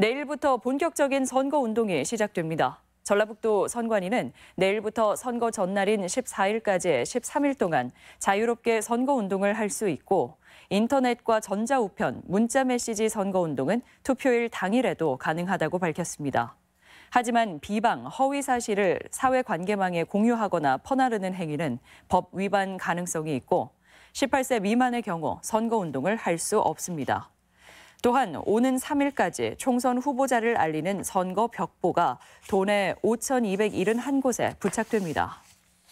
내일부터 본격적인 선거 운동이 시작됩니다. 전라북도 선관위는 내일부터 선거 전날인 14일까지 13일 동안 자유롭게 선거 운동을 할 수 있고 인터넷과 전자우편, 문자메시지 선거 운동은 투표일 당일에도 가능하다고 밝혔습니다. 하지만 비방, 허위 사실을 사회 관계망에 공유하거나 퍼나르는 행위는 법 위반 가능성이 있고 18세 미만의 경우 선거 운동을 할 수 없습니다. 또한 오는 3일까지 총선 후보자를 알리는 선거 벽보가 도내 5,271곳에 부착됩니다.